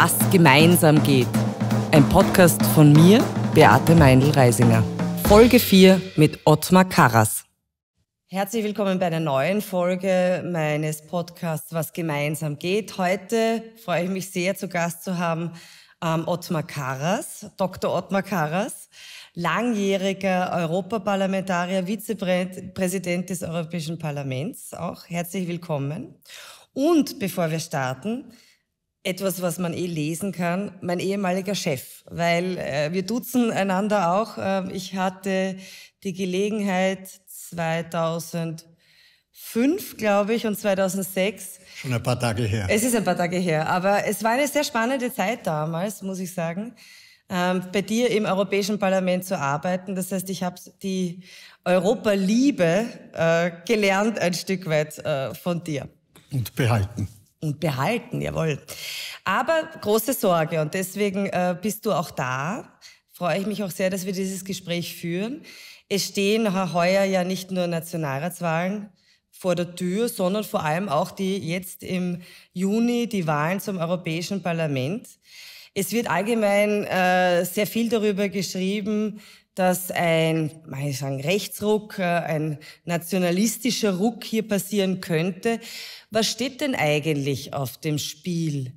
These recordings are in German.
Was gemeinsam geht. Ein Podcast von mir, Beate Meindl-Reisinger. Folge 4 mit Ottmar Karas. Herzlich willkommen bei einer neuen Folge meines Podcasts Was gemeinsam geht. Heute freue ich mich sehr, zu Gast zu haben ähm, Ottmar Karas, Dr. Ottmar Karas, langjähriger Europaparlamentarier, Vizepräsident des Europäischen Parlaments. Auch herzlich willkommen. Und bevor wir starten, etwas, was man eh lesen kann, mein ehemaliger Chef, weil äh, wir duzen einander auch. Äh, ich hatte die Gelegenheit 2005, glaube ich, und 2006. Schon ein paar Tage her. Es ist ein paar Tage her, aber es war eine sehr spannende Zeit damals, muss ich sagen, ähm, bei dir im Europäischen Parlament zu arbeiten. Das heißt, ich habe die Europa-Liebe äh, gelernt ein Stück weit äh, von dir. Und behalten und behalten, jawohl. Aber große Sorge und deswegen äh, bist du auch da. Freue ich mich auch sehr, dass wir dieses Gespräch führen. Es stehen heuer ja nicht nur Nationalratswahlen vor der Tür, sondern vor allem auch die jetzt im Juni die Wahlen zum Europäischen Parlament. Es wird allgemein äh, sehr viel darüber geschrieben, dass ein, ich sagen, Rechtsruck, äh, ein nationalistischer Ruck hier passieren könnte. Was steht denn eigentlich auf dem Spiel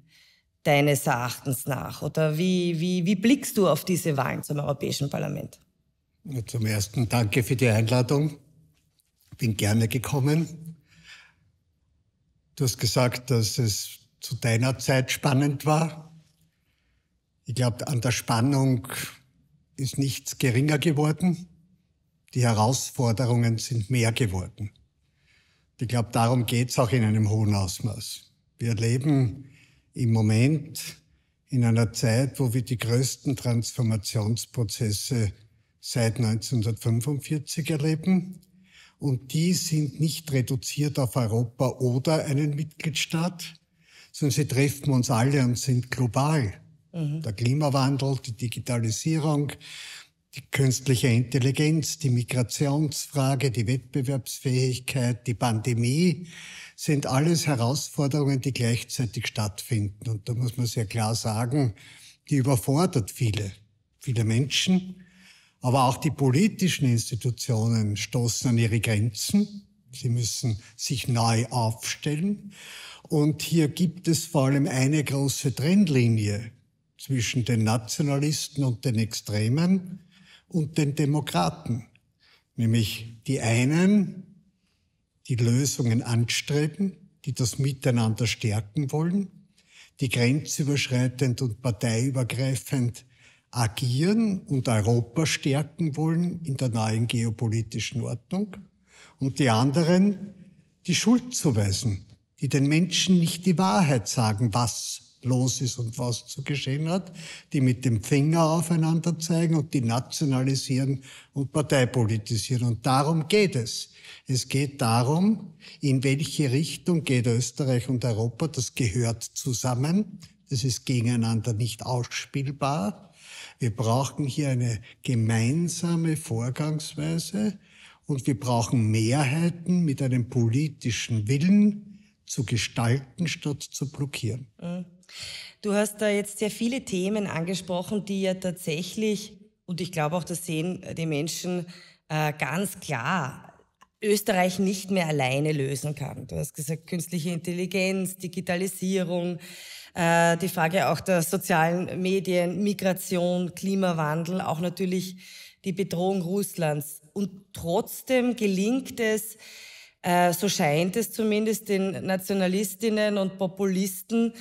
deines Erachtens nach? Oder wie, wie, wie blickst du auf diese Wahlen zum Europäischen Parlament? Zum ersten danke für die Einladung. Bin gerne gekommen. Du hast gesagt, dass es zu deiner Zeit spannend war. Ich glaube, an der Spannung ist nichts geringer geworden. Die Herausforderungen sind mehr geworden. Ich glaube, darum geht es auch in einem hohen Ausmaß. Wir leben im Moment in einer Zeit, wo wir die größten Transformationsprozesse seit 1945 erleben. Und die sind nicht reduziert auf Europa oder einen Mitgliedstaat, sondern sie treffen uns alle und sind global. Mhm. Der Klimawandel, die Digitalisierung, die künstliche Intelligenz, die Migrationsfrage, die Wettbewerbsfähigkeit, die Pandemie sind alles Herausforderungen, die gleichzeitig stattfinden. Und da muss man sehr klar sagen, die überfordert viele, viele Menschen. Aber auch die politischen Institutionen stoßen an ihre Grenzen. Sie müssen sich neu aufstellen. Und hier gibt es vor allem eine große Trennlinie zwischen den Nationalisten und den Extremen und den Demokraten. Nämlich die einen, die Lösungen anstreben, die das Miteinander stärken wollen, die grenzüberschreitend und parteiübergreifend agieren und Europa stärken wollen in der neuen geopolitischen Ordnung und die anderen, die Schuld zuweisen, die den Menschen nicht die Wahrheit sagen, was los ist und was zu geschehen hat, die mit dem Finger aufeinander zeigen und die nationalisieren und parteipolitisieren. Und darum geht es. Es geht darum, in welche Richtung geht Österreich und Europa. Das gehört zusammen. Das ist gegeneinander nicht ausspielbar. Wir brauchen hier eine gemeinsame Vorgangsweise und wir brauchen Mehrheiten mit einem politischen Willen zu gestalten statt zu blockieren. Mhm. Du hast da jetzt sehr viele Themen angesprochen, die ja tatsächlich, und ich glaube auch, das sehen die Menschen äh, ganz klar, Österreich nicht mehr alleine lösen kann. Du hast gesagt, künstliche Intelligenz, Digitalisierung, äh, die Frage auch der sozialen Medien, Migration, Klimawandel, auch natürlich die Bedrohung Russlands. Und trotzdem gelingt es, äh, so scheint es zumindest den Nationalistinnen und Populisten,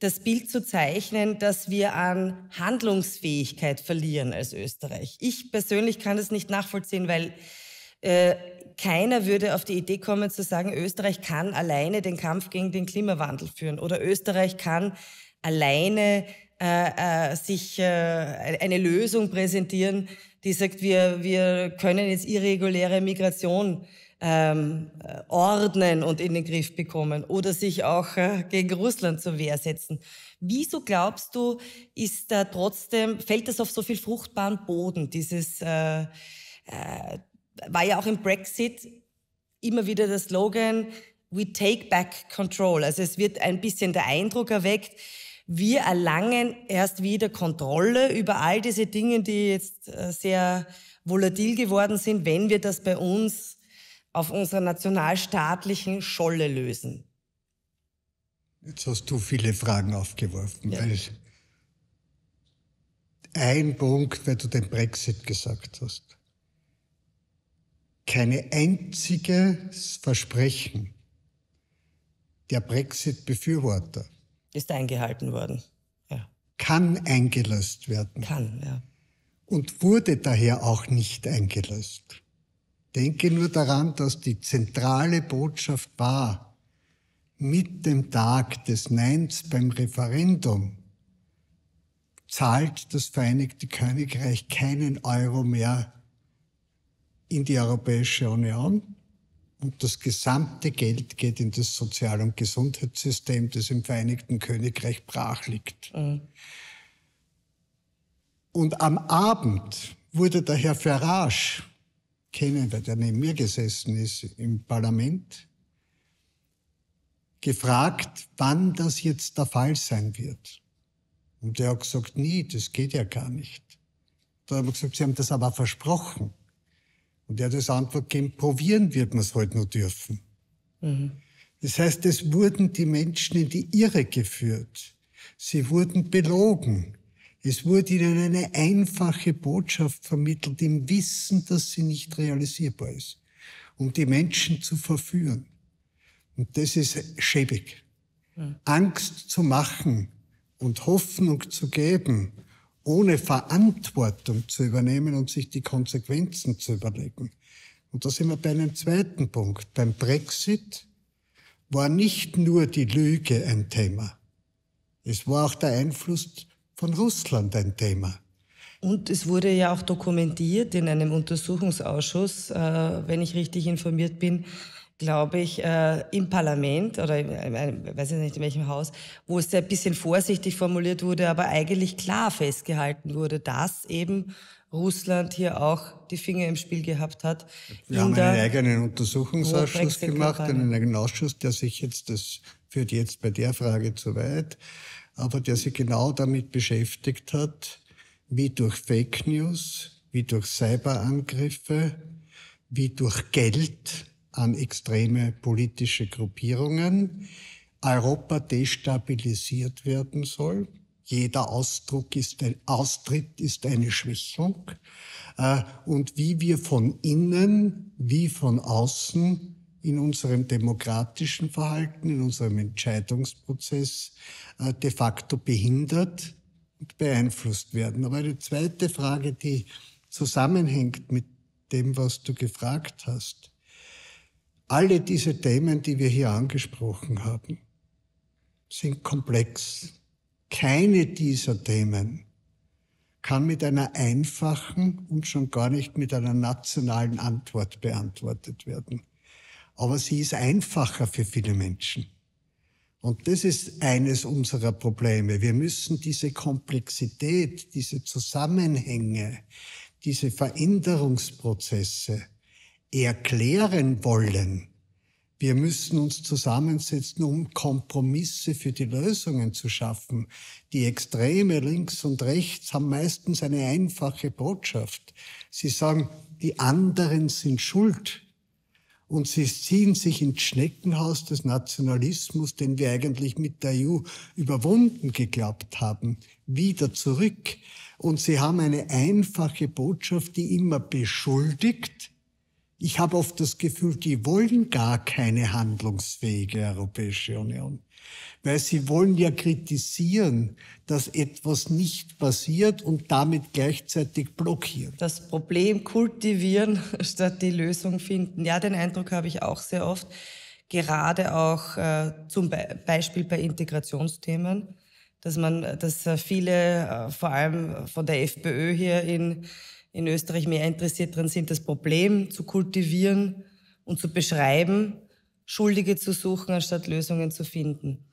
das Bild zu zeichnen, dass wir an Handlungsfähigkeit verlieren als Österreich. Ich persönlich kann das nicht nachvollziehen, weil äh, keiner würde auf die Idee kommen zu sagen, Österreich kann alleine den Kampf gegen den Klimawandel führen oder Österreich kann alleine äh, äh, sich äh, eine Lösung präsentieren, die sagt, wir, wir können jetzt irreguläre Migration ähm, ordnen und in den Griff bekommen oder sich auch äh, gegen Russland zur Wehr setzen. Wieso glaubst du, ist da trotzdem, fällt das auf so viel fruchtbaren Boden? Dieses äh, äh, war ja auch im Brexit immer wieder der Slogan, we take back control. Also es wird ein bisschen der Eindruck erweckt, Wir erlangen erst wieder Kontrolle über all diese Dinge, die jetzt äh, sehr volatil geworden sind, wenn wir das bei uns auf unserer nationalstaatlichen Scholle lösen. Jetzt hast du viele Fragen aufgeworfen. Ja. Ein Punkt, weil du den Brexit gesagt hast. Keine einziges Versprechen der Brexit-Befürworter ist eingehalten worden. Ja. Kann eingelöst werden. Kann, ja. Und wurde daher auch nicht eingelöst. Denke nur daran, dass die zentrale Botschaft war, mit dem Tag des Neins beim Referendum zahlt das Vereinigte Königreich keinen Euro mehr in die Europäische Union und das gesamte Geld geht in das Sozial- und Gesundheitssystem, das im Vereinigten Königreich brach liegt. Mhm. Und am Abend wurde der Herr Farage, kennen wir, der neben mir gesessen ist im Parlament, gefragt, wann das jetzt der Fall sein wird. Und der hat gesagt, nie, das geht ja gar nicht. Da haben wir gesagt, Sie haben das aber versprochen. Und er hat das Antwort gegeben, probieren wird man es heute halt nur dürfen. Mhm. Das heißt, es wurden die Menschen in die Irre geführt. Sie wurden belogen. Es wurde ihnen eine einfache Botschaft vermittelt im Wissen, dass sie nicht realisierbar ist, um die Menschen zu verführen. Und das ist schäbig. Angst zu machen und Hoffnung zu geben ohne Verantwortung zu übernehmen und sich die Konsequenzen zu überlegen. Und da sind wir bei einem zweiten Punkt. Beim Brexit war nicht nur die Lüge ein Thema. Es war auch der Einfluss von Russland ein Thema. Und es wurde ja auch dokumentiert in einem Untersuchungsausschuss, äh, wenn ich richtig informiert bin, glaube ich, äh, im Parlament oder in, in, weiß ich nicht in welchem Haus, wo es ein bisschen vorsichtig formuliert wurde, aber eigentlich klar festgehalten wurde, dass eben Russland hier auch die Finger im Spiel gehabt hat. Wir haben einen eigenen Untersuchungsausschuss gemacht, einen eigenen Ausschuss, der sich jetzt, das führt jetzt bei der Frage zu weit, aber der sich genau damit beschäftigt hat, wie durch Fake News, wie durch Cyberangriffe, wie durch Geld an extreme politische Gruppierungen Europa destabilisiert werden soll. Jeder Ausdruck ist ein Austritt ist eine Schwächung. Äh, und wie wir von innen wie von außen in unserem demokratischen Verhalten, in unserem Entscheidungsprozess äh, de facto behindert und beeinflusst werden. Aber eine zweite Frage, die zusammenhängt mit dem, was du gefragt hast. Alle diese Themen, die wir hier angesprochen haben, sind komplex. Keine dieser Themen kann mit einer einfachen und schon gar nicht mit einer nationalen Antwort beantwortet werden. Aber sie ist einfacher für viele Menschen. Und das ist eines unserer Probleme. Wir müssen diese Komplexität, diese Zusammenhänge, diese Veränderungsprozesse erklären wollen. Wir müssen uns zusammensetzen, um Kompromisse für die Lösungen zu schaffen. Die Extreme links und rechts haben meistens eine einfache Botschaft. Sie sagen, die anderen sind schuld. Und sie ziehen sich ins Schneckenhaus des Nationalismus, den wir eigentlich mit der EU überwunden geglaubt haben, wieder zurück. Und sie haben eine einfache Botschaft, die immer beschuldigt, ich habe oft das Gefühl, die wollen gar keine handlungsfähige Europäische Union, weil sie wollen ja kritisieren, dass etwas nicht passiert und damit gleichzeitig blockieren. Das Problem kultivieren statt die Lösung finden. Ja, den Eindruck habe ich auch sehr oft, gerade auch äh, zum Be Beispiel bei Integrationsthemen dass man, dass viele, äh, vor allem von der FPÖ hier in in Österreich mehr interessiert daran sind, das Problem zu kultivieren und zu beschreiben, Schuldige zu suchen, anstatt Lösungen zu finden.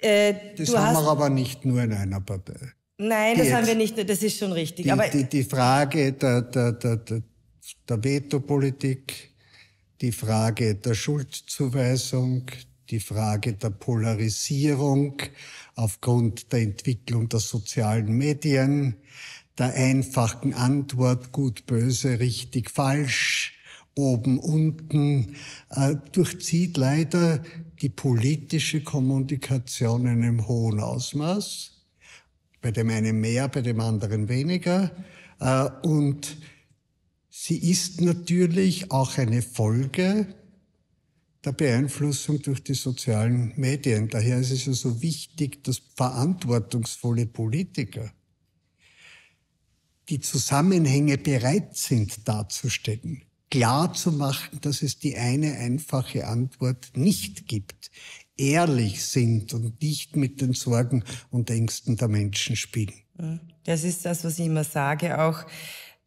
Äh, das haben wir aber nicht nur in einer Partei. Nein, das haben wir nicht, das ist schon richtig. Die, aber die, die Frage der, der, der, der, der Vetopolitik, die Frage der Schuldzuweisung, die Frage der Polarisierung aufgrund der Entwicklung der sozialen Medien, der einfachen Antwort gut, böse, richtig, falsch, oben, unten, äh, durchzieht leider die politische Kommunikation in einem hohen Ausmaß. Bei dem einen mehr, bei dem anderen weniger. Äh, und sie ist natürlich auch eine Folge der Beeinflussung durch die sozialen Medien. Daher ist es ja so wichtig, dass verantwortungsvolle Politiker die Zusammenhänge bereit sind darzustellen, klar zu machen, dass es die eine einfache Antwort nicht gibt, ehrlich sind und nicht mit den Sorgen und Ängsten der Menschen spielen. Das ist das, was ich immer sage, auch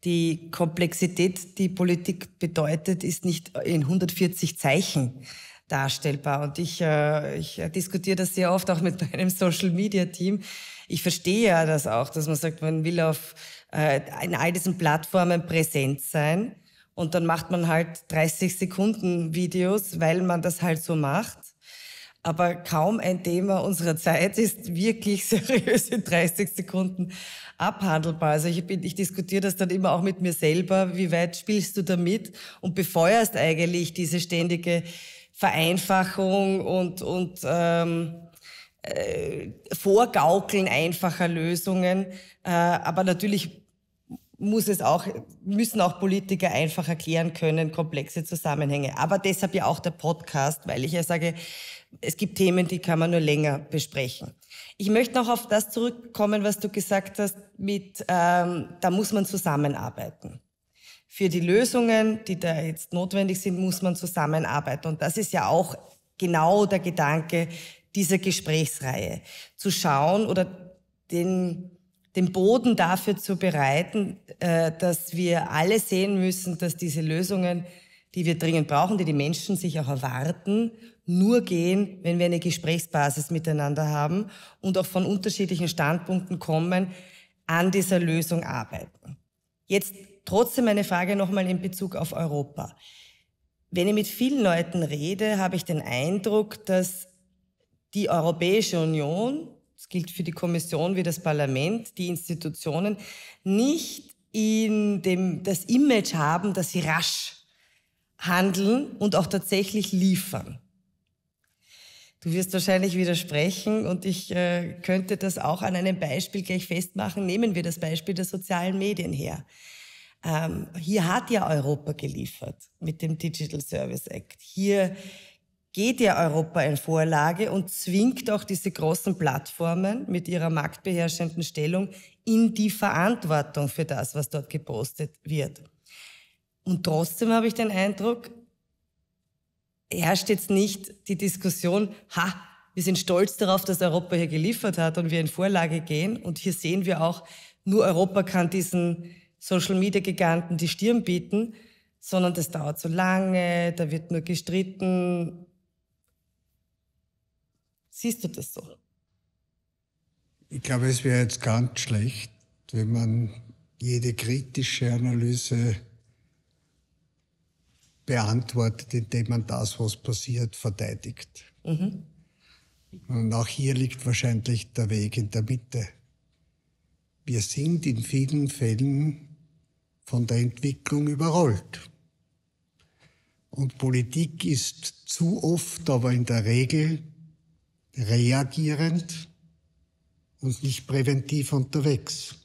die Komplexität, die Politik bedeutet, ist nicht in 140 Zeichen darstellbar. Und ich, äh, ich diskutiere das sehr oft auch mit meinem Social-Media-Team. Ich verstehe ja das auch, dass man sagt, man will auf äh, in all diesen Plattformen präsent sein. Und dann macht man halt 30 Sekunden Videos, weil man das halt so macht. Aber kaum ein Thema unserer Zeit ist wirklich seriös in 30 Sekunden abhandelbar. Also ich, bin, ich diskutiere das dann immer auch mit mir selber. Wie weit spielst du damit und befeuerst eigentlich diese ständige Vereinfachung und, und ähm, äh, Vorgaukeln einfacher Lösungen. Äh, aber natürlich muss es auch, müssen auch Politiker einfach erklären können, komplexe Zusammenhänge. Aber deshalb ja auch der Podcast, weil ich ja sage, es gibt Themen, die kann man nur länger besprechen. Ich möchte noch auf das zurückkommen, was du gesagt hast, mit, ähm, da muss man zusammenarbeiten. Für die Lösungen, die da jetzt notwendig sind, muss man zusammenarbeiten. Und das ist ja auch genau der Gedanke dieser Gesprächsreihe. Zu schauen oder den, den Boden dafür zu bereiten, äh, dass wir alle sehen müssen, dass diese Lösungen, die wir dringend brauchen, die die Menschen sich auch erwarten, nur gehen, wenn wir eine Gesprächsbasis miteinander haben und auch von unterschiedlichen Standpunkten kommen, an dieser Lösung arbeiten. Jetzt trotzdem eine Frage nochmal in Bezug auf Europa. Wenn ich mit vielen Leuten rede, habe ich den Eindruck, dass die Europäische Union, das gilt für die Kommission wie das Parlament, die Institutionen, nicht in dem, das Image haben, dass sie rasch handeln und auch tatsächlich liefern. Du wirst wahrscheinlich widersprechen und ich äh, könnte das auch an einem Beispiel gleich festmachen. Nehmen wir das Beispiel der sozialen Medien her. Ähm, hier hat ja Europa geliefert mit dem Digital Service Act. Hier geht ja Europa in Vorlage und zwingt auch diese großen Plattformen mit ihrer marktbeherrschenden Stellung in die Verantwortung für das, was dort gepostet wird. Und trotzdem habe ich den Eindruck, herrscht jetzt nicht die Diskussion, ha, wir sind stolz darauf, dass Europa hier geliefert hat und wir in Vorlage gehen. Und hier sehen wir auch, nur Europa kann diesen Social-Media-Giganten die Stirn bieten, sondern das dauert so lange, da wird nur gestritten. Siehst du das so? Ich glaube, es wäre jetzt ganz schlecht, wenn man jede kritische Analyse beantwortet, indem man das, was passiert, verteidigt. Mhm. Und auch hier liegt wahrscheinlich der Weg in der Mitte. Wir sind in vielen Fällen von der Entwicklung überrollt. Und Politik ist zu oft, aber in der Regel reagierend und nicht präventiv unterwegs.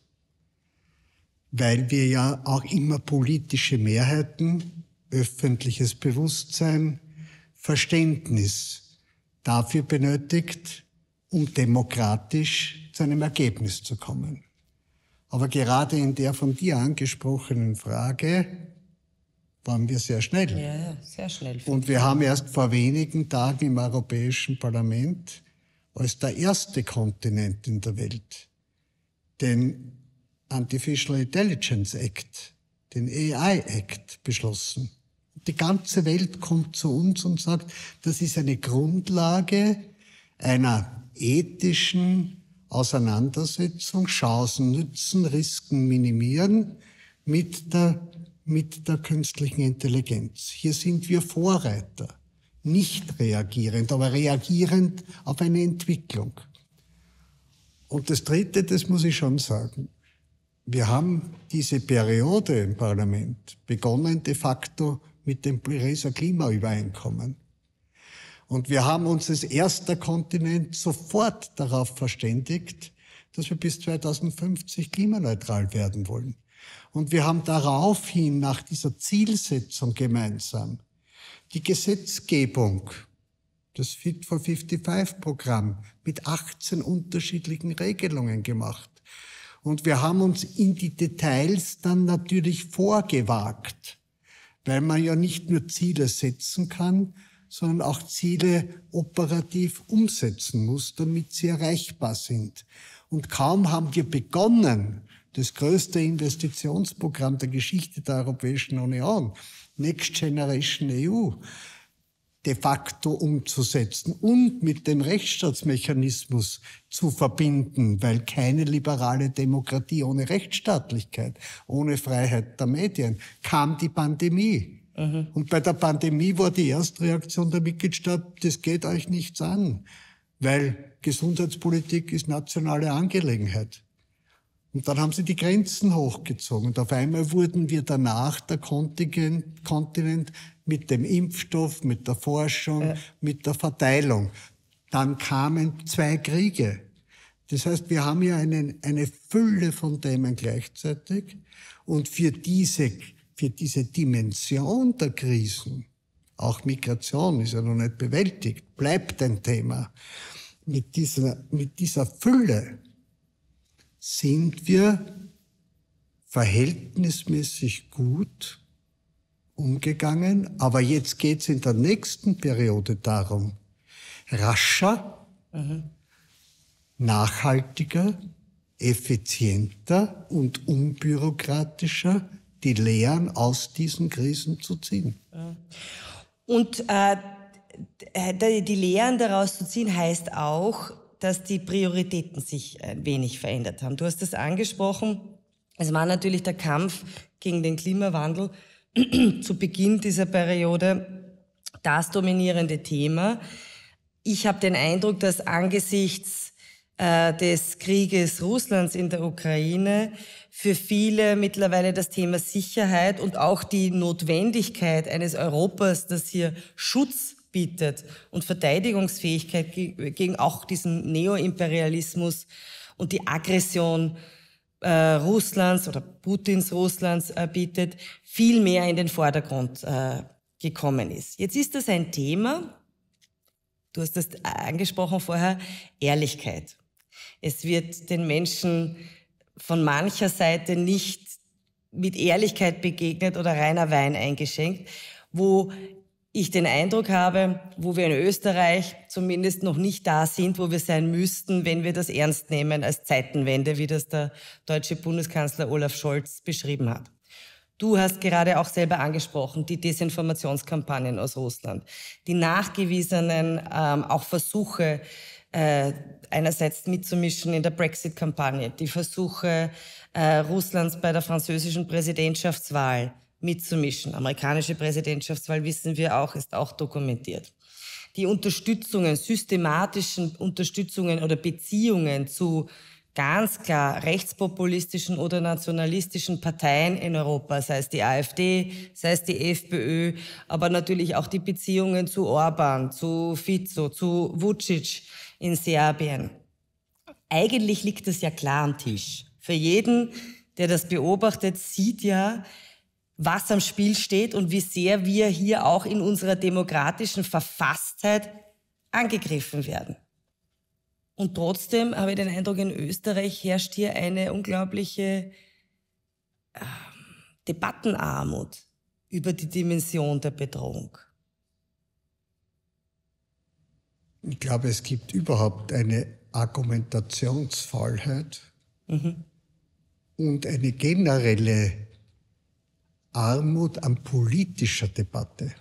Weil wir ja auch immer politische Mehrheiten öffentliches Bewusstsein, Verständnis dafür benötigt, um demokratisch zu einem Ergebnis zu kommen. Aber gerade in der von dir angesprochenen Frage waren wir sehr schnell. Ja, sehr schnell. Und wir haben erst vor wenigen Tagen im Europäischen Parlament als der erste Kontinent in der Welt den Artificial Intelligence Act, den AI Act beschlossen. Die ganze Welt kommt zu uns und sagt, das ist eine Grundlage einer ethischen Auseinandersetzung, Chancen nützen, Risiken minimieren mit der, mit der künstlichen Intelligenz. Hier sind wir Vorreiter. nicht reagierend, aber reagierend auf eine Entwicklung. Und das Dritte, das muss ich schon sagen, wir haben diese Periode im Parlament begonnen de facto mit dem Pariser Klimaübereinkommen. Und wir haben uns als erster Kontinent sofort darauf verständigt, dass wir bis 2050 klimaneutral werden wollen. Und wir haben daraufhin nach dieser Zielsetzung gemeinsam die Gesetzgebung, das Fit for 55 Programm mit 18 unterschiedlichen Regelungen gemacht. Und wir haben uns in die Details dann natürlich vorgewagt, weil man ja nicht nur Ziele setzen kann, sondern auch Ziele operativ umsetzen muss, damit sie erreichbar sind. Und kaum haben wir begonnen, das größte Investitionsprogramm der Geschichte der Europäischen Union, Next Generation EU, de facto umzusetzen und mit dem Rechtsstaatsmechanismus zu verbinden, weil keine liberale Demokratie ohne Rechtsstaatlichkeit, ohne Freiheit der Medien, kam die Pandemie. Mhm. Und bei der Pandemie war die erste Reaktion der Mitgliedstaaten, das geht euch nichts an, weil Gesundheitspolitik ist nationale Angelegenheit. Und dann haben sie die Grenzen hochgezogen. Und auf einmal wurden wir danach der Kontinent, Kontinent mit dem Impfstoff, mit der Forschung, äh. mit der Verteilung. Dann kamen zwei Kriege. Das heißt, wir haben ja eine, eine Fülle von Themen gleichzeitig. Und für diese, für diese Dimension der Krisen, auch Migration ist ja noch nicht bewältigt, bleibt ein Thema. Mit dieser, mit dieser Fülle sind wir verhältnismäßig gut umgegangen. Aber jetzt geht es in der nächsten Periode darum, rascher, mhm. nachhaltiger, effizienter und unbürokratischer die Lehren aus diesen Krisen zu ziehen. Und äh, die Lehren daraus zu ziehen heißt auch, dass die Prioritäten sich ein wenig verändert haben. Du hast es angesprochen. Es war natürlich der Kampf gegen den Klimawandel zu Beginn dieser Periode das dominierende Thema. Ich habe den Eindruck, dass angesichts äh, des Krieges Russlands in der Ukraine für viele mittlerweile das Thema Sicherheit und auch die Notwendigkeit eines Europas, das hier Schutz bietet und Verteidigungsfähigkeit gegen auch diesen Neoimperialismus und die Aggression äh, Russlands oder Putins Russlands äh, bietet, viel mehr in den Vordergrund äh, gekommen ist. Jetzt ist das ein Thema, du hast das angesprochen vorher, Ehrlichkeit. Es wird den Menschen von mancher Seite nicht mit Ehrlichkeit begegnet oder reiner Wein eingeschenkt, wo ich den Eindruck habe, wo wir in Österreich zumindest noch nicht da sind, wo wir sein müssten, wenn wir das ernst nehmen als Zeitenwende, wie das der deutsche Bundeskanzler Olaf Scholz beschrieben hat. Du hast gerade auch selber angesprochen, die Desinformationskampagnen aus Russland, die nachgewiesenen ähm, auch Versuche, äh, einerseits mitzumischen in der Brexit-Kampagne, die Versuche äh, Russlands bei der französischen Präsidentschaftswahl, mitzumischen. Amerikanische Präsidentschaftswahl wissen wir auch, ist auch dokumentiert. Die Unterstützungen, systematischen Unterstützungen oder Beziehungen zu ganz klar rechtspopulistischen oder nationalistischen Parteien in Europa, sei es die AfD, sei es die FPÖ, aber natürlich auch die Beziehungen zu Orban, zu Fico, zu Vucic in Serbien. Eigentlich liegt das ja klar am Tisch. Für jeden, der das beobachtet, sieht ja, was am Spiel steht und wie sehr wir hier auch in unserer demokratischen Verfasstheit angegriffen werden. Und trotzdem habe ich den Eindruck, in Österreich herrscht hier eine unglaubliche äh, Debattenarmut über die Dimension der Bedrohung. Ich glaube, es gibt überhaupt eine Argumentationsfaulheit mhm. und eine generelle Armut an politischer Debatte.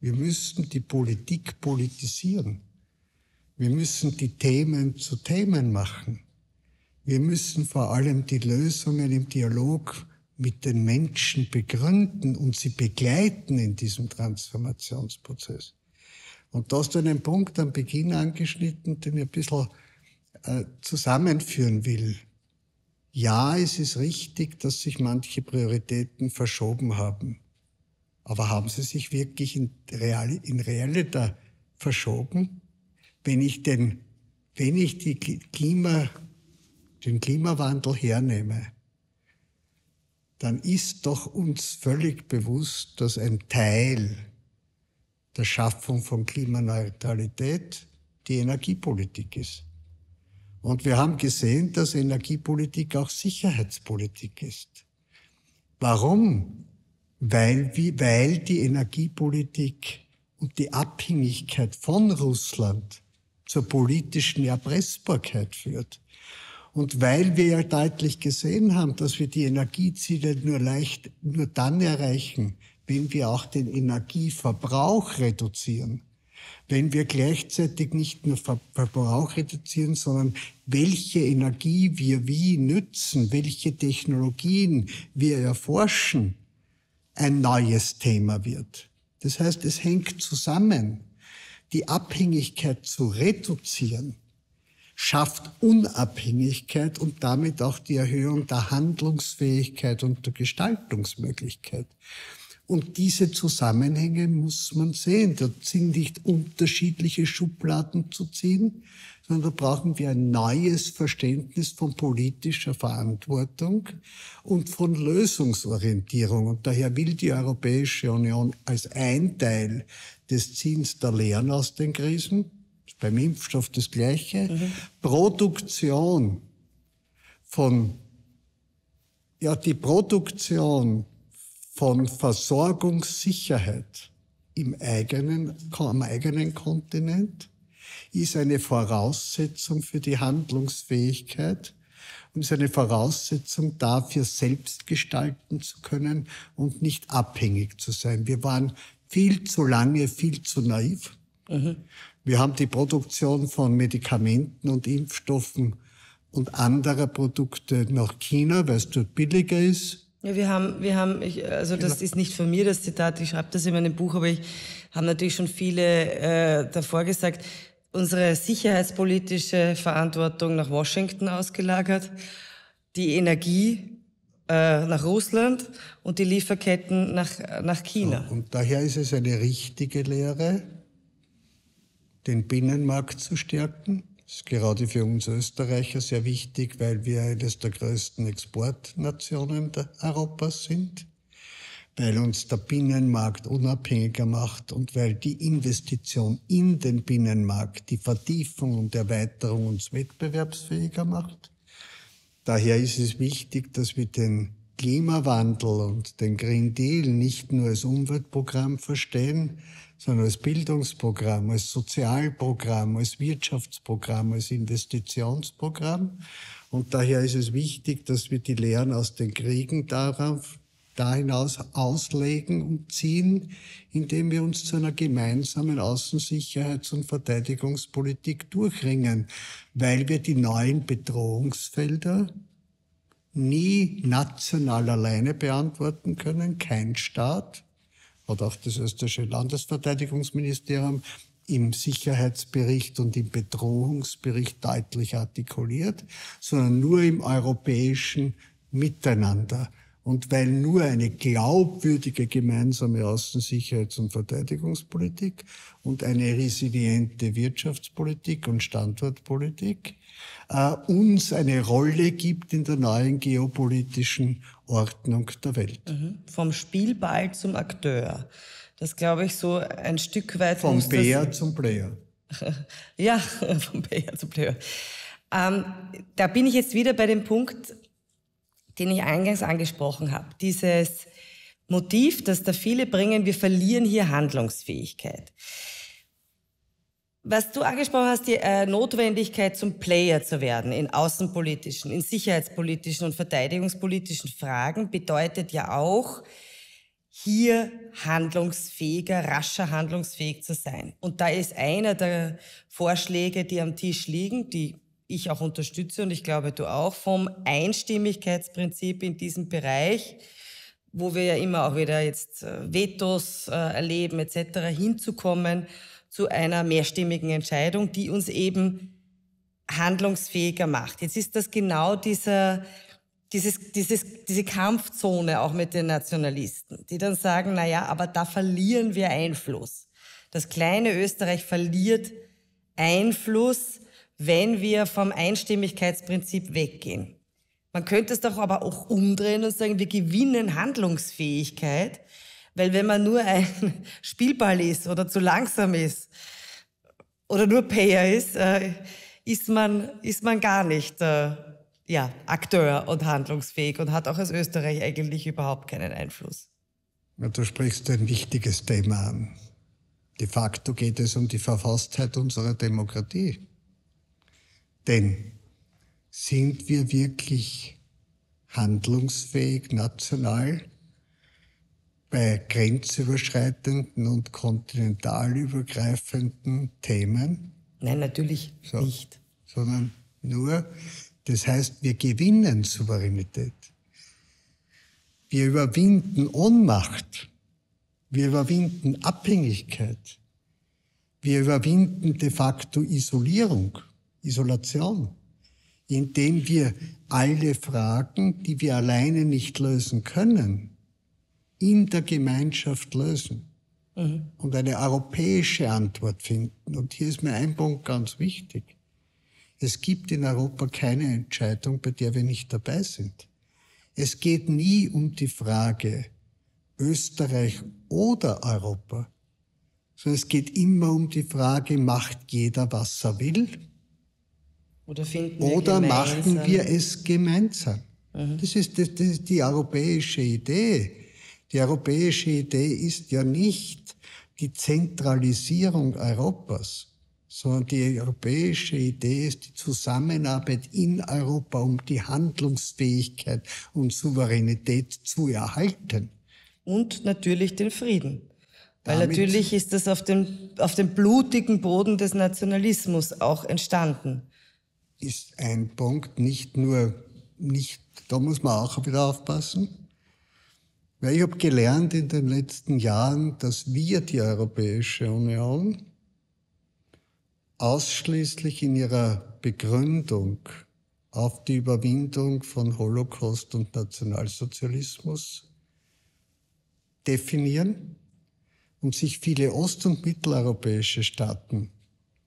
Wir müssen die Politik politisieren. Wir müssen die Themen zu Themen machen. Wir müssen vor allem die Lösungen im Dialog mit den Menschen begründen und sie begleiten in diesem Transformationsprozess. Und da hast du einen Punkt am Beginn angeschnitten, den ich ein bisschen äh, zusammenführen will. Ja, es ist richtig, dass sich manche Prioritäten verschoben haben. Aber haben sie sich wirklich in, Real, in Realita verschoben? Wenn ich, den, wenn ich die Klima, den Klimawandel hernehme, dann ist doch uns völlig bewusst, dass ein Teil der Schaffung von Klimaneutralität die Energiepolitik ist. Und wir haben gesehen, dass Energiepolitik auch Sicherheitspolitik ist. Warum? Weil, weil die Energiepolitik und die Abhängigkeit von Russland zur politischen Erpressbarkeit führt. Und weil wir ja deutlich gesehen haben, dass wir die Energieziele nur leicht, nur dann erreichen, wenn wir auch den Energieverbrauch reduzieren, wenn wir gleichzeitig nicht nur Verbrauch reduzieren, sondern welche Energie wir wie nützen, welche Technologien wir erforschen, ein neues Thema wird. Das heißt, es hängt zusammen. Die Abhängigkeit zu reduzieren schafft Unabhängigkeit und damit auch die Erhöhung der Handlungsfähigkeit und der Gestaltungsmöglichkeit. Und diese Zusammenhänge muss man sehen. Da sind nicht unterschiedliche Schubladen zu ziehen, sondern da brauchen wir ein neues Verständnis von politischer Verantwortung und von Lösungsorientierung. Und daher will die Europäische Union als ein Teil des Ziels der Lehren aus den Krisen, beim Impfstoff das Gleiche, mhm. Produktion von, ja, die Produktion von Versorgungssicherheit im eigenen, am eigenen Kontinent ist eine Voraussetzung für die Handlungsfähigkeit und ist eine Voraussetzung dafür, selbst gestalten zu können und nicht abhängig zu sein. Wir waren viel zu lange, viel zu naiv. Mhm. Wir haben die Produktion von Medikamenten und Impfstoffen und anderer Produkte nach China, weil es dort billiger ist, ja, wir haben, wir haben, ich, also das genau. ist nicht von mir das Zitat, ich schreibe das in meinem Buch, aber ich habe natürlich schon viele äh, davor gesagt, unsere sicherheitspolitische Verantwortung nach Washington ausgelagert, die Energie äh, nach Russland und die Lieferketten nach, nach China. So, und daher ist es eine richtige Lehre, den Binnenmarkt zu stärken das ist gerade für uns Österreicher sehr wichtig, weil wir eines der größten Exportnationen Europas sind, weil uns der Binnenmarkt unabhängiger macht und weil die Investition in den Binnenmarkt, die Vertiefung und Erweiterung uns wettbewerbsfähiger macht. Daher ist es wichtig, dass wir den Klimawandel und den Green Deal nicht nur als Umweltprogramm verstehen, sondern als Bildungsprogramm, als Sozialprogramm, als Wirtschaftsprogramm, als Investitionsprogramm. Und daher ist es wichtig, dass wir die Lehren aus den Kriegen darauf, da hinaus auslegen und ziehen, indem wir uns zu einer gemeinsamen Außensicherheits- und Verteidigungspolitik durchringen, weil wir die neuen Bedrohungsfelder nie national alleine beantworten können, kein Staat, hat auch das österreichische Landesverteidigungsministerium im Sicherheitsbericht und im Bedrohungsbericht deutlich artikuliert, sondern nur im europäischen Miteinander. Und weil nur eine glaubwürdige gemeinsame Außensicherheits- und Verteidigungspolitik und eine resiliente Wirtschaftspolitik und Standortpolitik uns eine Rolle gibt in der neuen geopolitischen Ordnung der Welt. Mhm. Vom Spielball zum Akteur. Das glaube ich so ein Stück weit. Vom Bär zum Player. ja, vom Bär zum Player. Ähm, da bin ich jetzt wieder bei dem Punkt, den ich eingangs angesprochen habe. Dieses Motiv, das da viele bringen, wir verlieren hier Handlungsfähigkeit. Was du angesprochen hast, die äh, Notwendigkeit zum Player zu werden in außenpolitischen, in sicherheitspolitischen und verteidigungspolitischen Fragen bedeutet ja auch, hier handlungsfähiger, rascher handlungsfähig zu sein. Und da ist einer der Vorschläge, die am Tisch liegen, die ich auch unterstütze und ich glaube du auch, vom Einstimmigkeitsprinzip in diesem Bereich, wo wir ja immer auch wieder jetzt äh, Vetos äh, erleben etc., hinzukommen zu einer mehrstimmigen Entscheidung, die uns eben handlungsfähiger macht. Jetzt ist das genau dieser, dieses, dieses, diese Kampfzone auch mit den Nationalisten, die dann sagen, na ja, aber da verlieren wir Einfluss. Das kleine Österreich verliert Einfluss, wenn wir vom Einstimmigkeitsprinzip weggehen. Man könnte es doch aber auch umdrehen und sagen, wir gewinnen Handlungsfähigkeit, weil wenn man nur ein Spielball ist oder zu langsam ist oder nur Payer ist, äh, ist man, ist man gar nicht äh, ja, Akteur und handlungsfähig und hat auch als Österreich eigentlich überhaupt keinen Einfluss. Ja, du sprichst ein wichtiges Thema an. De facto geht es um die Verfasstheit unserer Demokratie. Denn sind wir wirklich handlungsfähig national bei grenzüberschreitenden und kontinentalübergreifenden Themen? Nein, natürlich so, nicht. Sondern nur, das heißt, wir gewinnen Souveränität. Wir überwinden Ohnmacht. Wir überwinden Abhängigkeit. Wir überwinden de facto Isolierung, Isolation, indem wir alle Fragen, die wir alleine nicht lösen können, in der Gemeinschaft lösen mhm. und eine europäische Antwort finden. Und hier ist mir ein Punkt ganz wichtig. Es gibt in Europa keine Entscheidung, bei der wir nicht dabei sind. Es geht nie um die Frage Österreich oder Europa, sondern es geht immer um die Frage, macht jeder, was er will? Oder, finden wir oder machen wir es gemeinsam? Mhm. Das, ist, das, das ist die europäische Idee. Die europäische Idee ist ja nicht die Zentralisierung Europas, sondern die europäische Idee ist die Zusammenarbeit in Europa, um die Handlungsfähigkeit und Souveränität zu erhalten. Und natürlich den Frieden. Weil Damit natürlich ist das auf dem, auf dem blutigen Boden des Nationalismus auch entstanden. Ist ein Punkt, nicht nur, nicht, da muss man auch wieder aufpassen, weil ich habe gelernt in den letzten Jahren, dass wir die Europäische Union ausschließlich in ihrer Begründung auf die Überwindung von Holocaust und Nationalsozialismus definieren und sich viele ost- und mitteleuropäische Staaten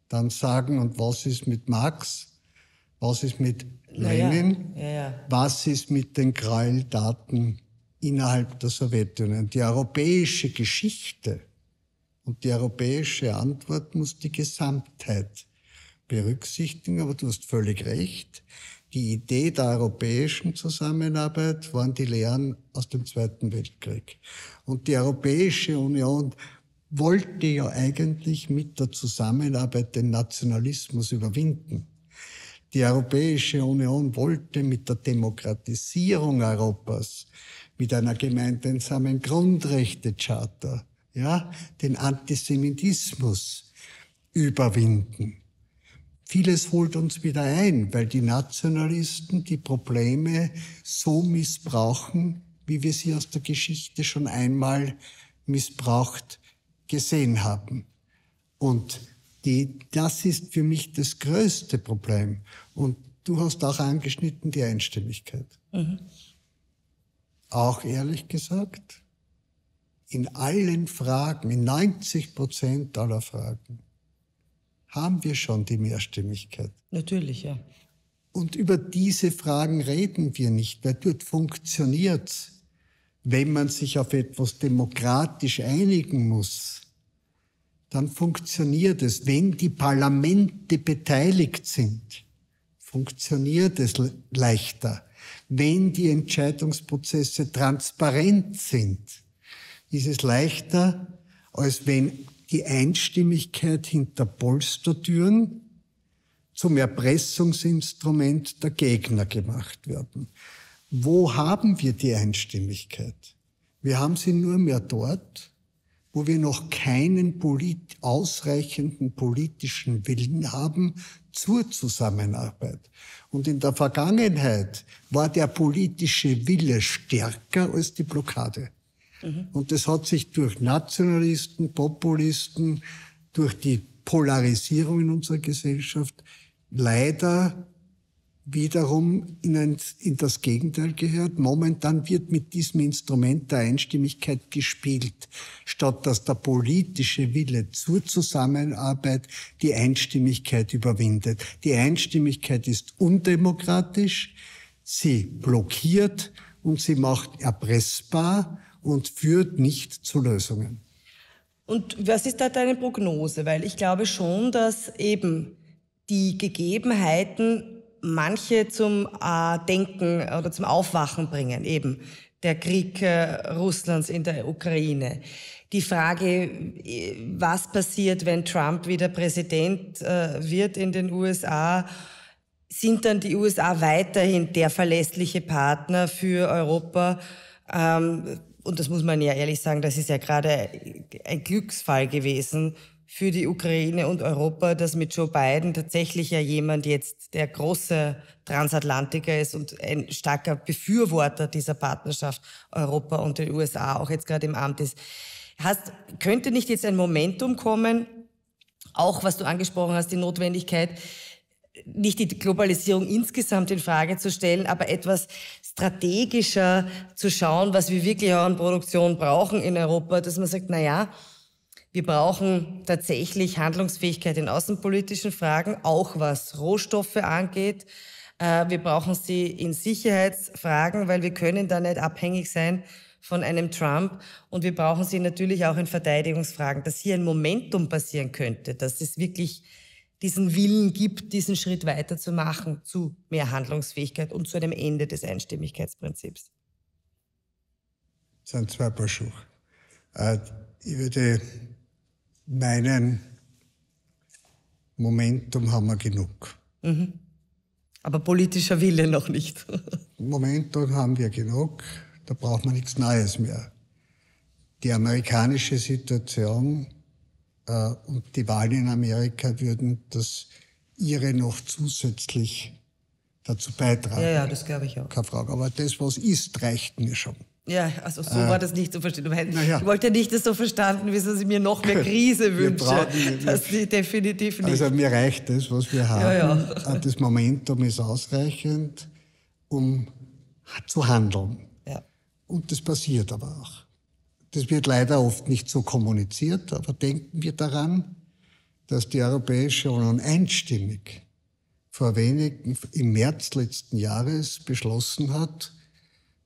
dann sagen, und was ist mit Marx, was ist mit Lenin, ja, ja. Ja, was ist mit den Gräueltaten innerhalb der Sowjetunion. Die europäische Geschichte und die europäische Antwort muss die Gesamtheit berücksichtigen, aber du hast völlig recht. Die Idee der europäischen Zusammenarbeit waren die Lehren aus dem Zweiten Weltkrieg. Und die Europäische Union wollte ja eigentlich mit der Zusammenarbeit den Nationalismus überwinden. Die Europäische Union wollte mit der Demokratisierung Europas mit einer gemeinsamen Grundrechtecharta, ja, den Antisemitismus überwinden. Vieles holt uns wieder ein, weil die Nationalisten die Probleme so missbrauchen, wie wir sie aus der Geschichte schon einmal missbraucht gesehen haben. Und die, das ist für mich das größte Problem. Und du hast auch angeschnitten die Einstimmigkeit. Mhm auch ehrlich gesagt, in allen Fragen, in 90 Prozent aller Fragen, haben wir schon die Mehrstimmigkeit. Natürlich, ja. Und über diese Fragen reden wir nicht, weil dort funktioniert wenn man sich auf etwas demokratisch einigen muss, dann funktioniert es. Wenn die Parlamente beteiligt sind, funktioniert es leichter. Wenn die Entscheidungsprozesse transparent sind, ist es leichter, als wenn die Einstimmigkeit hinter Polstertüren zum Erpressungsinstrument der Gegner gemacht werden. Wo haben wir die Einstimmigkeit? Wir haben sie nur mehr dort, wo wir noch keinen polit ausreichenden politischen Willen haben zur Zusammenarbeit. Und in der Vergangenheit war der politische Wille stärker als die Blockade. Mhm. Und das hat sich durch Nationalisten, Populisten, durch die Polarisierung in unserer Gesellschaft leider wiederum in, ein, in das Gegenteil gehört. Momentan wird mit diesem Instrument der Einstimmigkeit gespielt, statt dass der politische Wille zur Zusammenarbeit die Einstimmigkeit überwindet. Die Einstimmigkeit ist undemokratisch, sie blockiert und sie macht erpressbar und führt nicht zu Lösungen. Und was ist da deine Prognose? Weil ich glaube schon, dass eben die Gegebenheiten manche zum äh, Denken oder zum Aufwachen bringen, eben der Krieg äh, Russlands in der Ukraine. Die Frage, äh, was passiert, wenn Trump wieder Präsident äh, wird in den USA, sind dann die USA weiterhin der verlässliche Partner für Europa? Ähm, und das muss man ja ehrlich sagen, das ist ja gerade ein Glücksfall gewesen für die Ukraine und Europa, dass mit Joe Biden tatsächlich ja jemand jetzt der große Transatlantiker ist und ein starker Befürworter dieser Partnerschaft Europa und den USA auch jetzt gerade im Amt ist. Hast, könnte nicht jetzt ein Momentum kommen, auch was du angesprochen hast, die Notwendigkeit, nicht die Globalisierung insgesamt in Frage zu stellen, aber etwas strategischer zu schauen, was wir wirklich auch an Produktion brauchen in Europa, dass man sagt, na ja, wir brauchen tatsächlich Handlungsfähigkeit in außenpolitischen Fragen, auch was Rohstoffe angeht. Äh, wir brauchen sie in Sicherheitsfragen, weil wir können da nicht abhängig sein von einem Trump. Und wir brauchen sie natürlich auch in Verteidigungsfragen, dass hier ein Momentum passieren könnte, dass es wirklich diesen Willen gibt, diesen Schritt weiterzumachen zu mehr Handlungsfähigkeit und zu einem Ende des Einstimmigkeitsprinzips. Das sind zwei Paar Schuhe. Äh, ich würde meinen, Momentum haben wir genug. Mhm. Aber politischer Wille noch nicht. Momentum haben wir genug, da braucht man nichts Neues mehr. Die amerikanische Situation äh, und die Wahlen in Amerika würden das ihre noch zusätzlich dazu beitragen. Ja, ja, das glaube ich auch. Keine Frage. Aber das, was ist, reicht mir schon. Ja, also so äh, war das nicht zu verstehen. Ja. Ich wollte nicht das so verstanden, wie sie mir noch mehr Krise wünsche. Brauchen, das ist definitiv nicht. Also mir reicht das, was wir haben. Ja, ja. Äh, das Momentum ist ausreichend, um zu handeln. Und das passiert aber auch. Das wird leider oft nicht so kommuniziert, aber denken wir daran, dass die Europäische Union einstimmig vor wenigen, im März letzten Jahres beschlossen hat,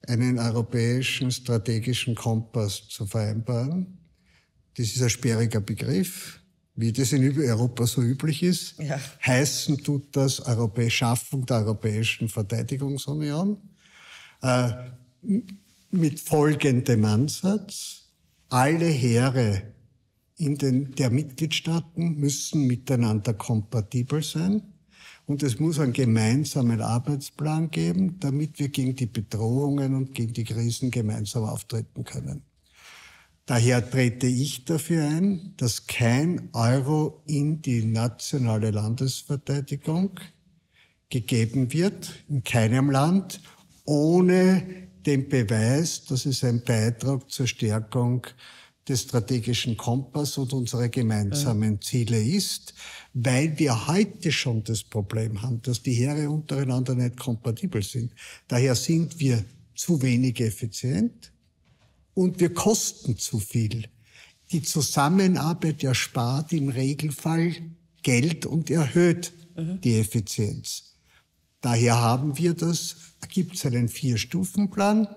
einen europäischen strategischen Kompass zu vereinbaren. Das ist ein sperriger Begriff, wie das in Europa so üblich ist. Ja. Heißen tut das Europä Schaffung der Europäischen Verteidigungsunion äh, mit folgendem Ansatz. Alle Heere in den, der Mitgliedstaaten müssen miteinander kompatibel sein. Und es muss einen gemeinsamen Arbeitsplan geben, damit wir gegen die Bedrohungen und gegen die Krisen gemeinsam auftreten können. Daher trete ich dafür ein, dass kein Euro in die nationale Landesverteidigung gegeben wird, in keinem Land, ohne den Beweis, dass es ein Beitrag zur Stärkung des strategischen Kompass und unserer gemeinsamen Ziele ist, weil wir heute schon das Problem haben, dass die Heere untereinander nicht kompatibel sind. Daher sind wir zu wenig effizient und wir kosten zu viel. Die Zusammenarbeit erspart im Regelfall Geld und erhöht mhm. die Effizienz. Daher haben wir das, gibt es einen Vier-Stufen-Plan,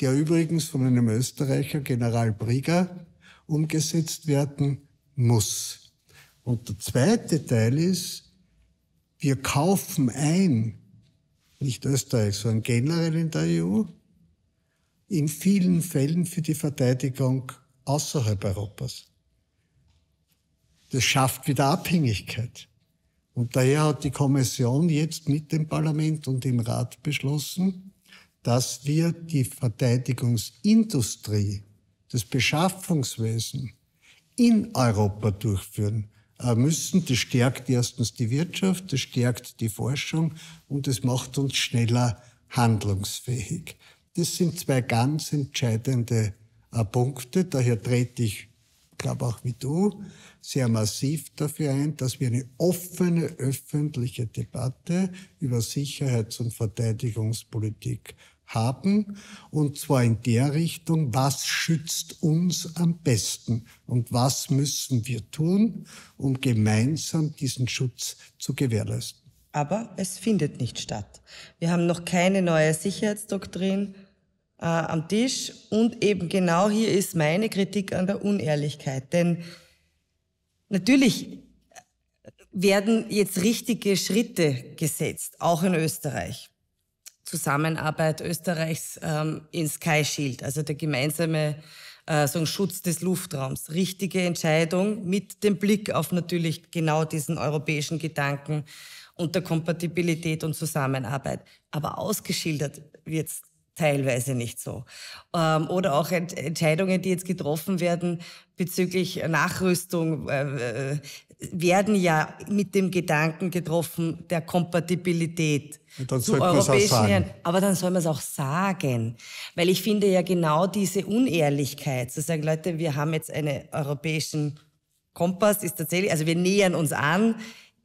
der übrigens von einem Österreicher, General Brieger, umgesetzt werden muss. Und der zweite Teil ist, wir kaufen ein, nicht Österreich, sondern generell in der EU, in vielen Fällen für die Verteidigung außerhalb Europas. Das schafft wieder Abhängigkeit. Und daher hat die Kommission jetzt mit dem Parlament und dem Rat beschlossen, dass wir die Verteidigungsindustrie, das Beschaffungswesen in Europa durchführen äh, müssen. Das stärkt erstens die Wirtschaft, das stärkt die Forschung und es macht uns schneller handlungsfähig. Das sind zwei ganz entscheidende äh, Punkte. Daher trete ich glaube auch wie du, sehr massiv dafür ein, dass wir eine offene öffentliche Debatte über Sicherheits- und Verteidigungspolitik haben, und zwar in der Richtung, was schützt uns am besten und was müssen wir tun, um gemeinsam diesen Schutz zu gewährleisten. Aber es findet nicht statt. Wir haben noch keine neue Sicherheitsdoktrin äh, am Tisch und eben genau hier ist meine Kritik an der Unehrlichkeit. Denn natürlich werden jetzt richtige Schritte gesetzt, auch in Österreich. Zusammenarbeit Österreichs ähm, in Sky Shield, also der gemeinsame äh, so ein Schutz des Luftraums. Richtige Entscheidung mit dem Blick auf natürlich genau diesen europäischen Gedanken und der Kompatibilität und Zusammenarbeit. Aber ausgeschildert wird's teilweise nicht so. Ähm, oder auch Entscheidungen, die jetzt getroffen werden bezüglich Nachrüstung, äh, äh, werden ja mit dem Gedanken getroffen der Kompatibilität dann zu europäischen Herren. Aber dann soll man es auch sagen. Weil ich finde ja genau diese Unehrlichkeit, zu sagen, Leute, wir haben jetzt einen europäischen Kompass, ist tatsächlich, also wir nähern uns an.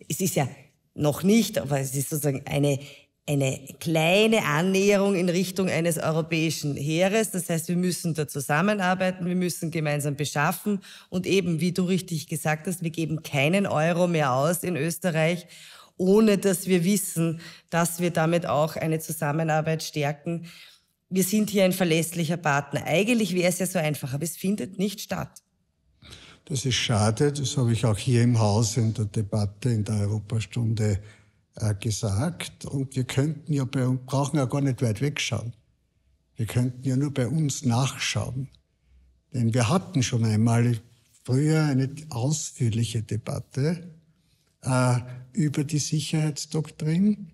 Es ist ja noch nicht, aber es ist sozusagen eine eine kleine Annäherung in Richtung eines europäischen Heeres. Das heißt, wir müssen da zusammenarbeiten, wir müssen gemeinsam beschaffen und eben, wie du richtig gesagt hast, wir geben keinen Euro mehr aus in Österreich, ohne dass wir wissen, dass wir damit auch eine Zusammenarbeit stärken. Wir sind hier ein verlässlicher Partner. Eigentlich wäre es ja so einfach, aber es findet nicht statt. Das ist schade. Das habe ich auch hier im Haus in der Debatte in der Europastunde äh, gesagt. Und wir könnten ja bei uns, brauchen ja gar nicht weit wegschauen. Wir könnten ja nur bei uns nachschauen. Denn wir hatten schon einmal früher eine ausführliche Debatte äh, über die Sicherheitsdoktrin,